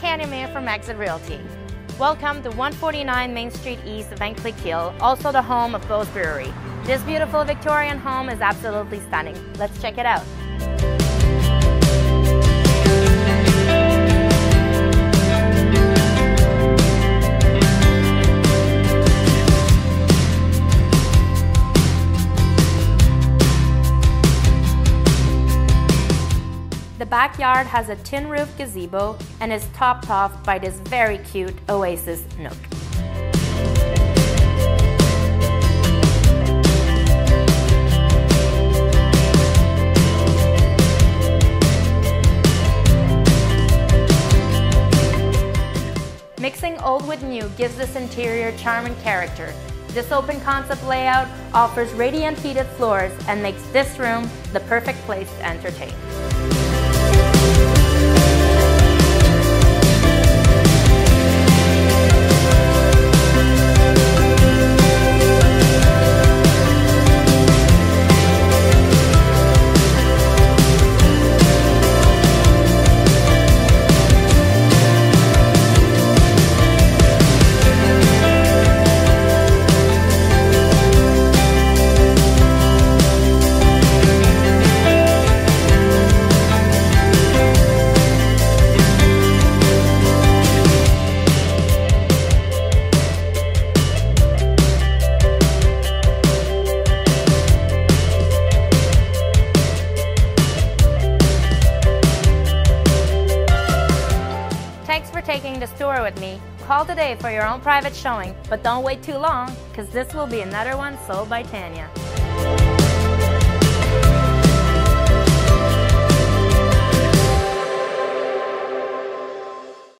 Tanya Mayer from Exit Realty. Welcome to 149 Main Street East, Vankleek Hill, also the home of Beau's Brewery. This beautiful Victorian home is absolutely stunning. Let's check it out. The backyard has a tin roof gazebo and is topped off by this very cute oasis nook. Mixing old with new gives this interior charm and character. This open concept layout offers radiant heated floors and makes this room the perfect place to entertain. Thank you Thanks for taking this tour with me. Call today for your own private showing, but don't wait too long, because this will be another one sold by Tanya.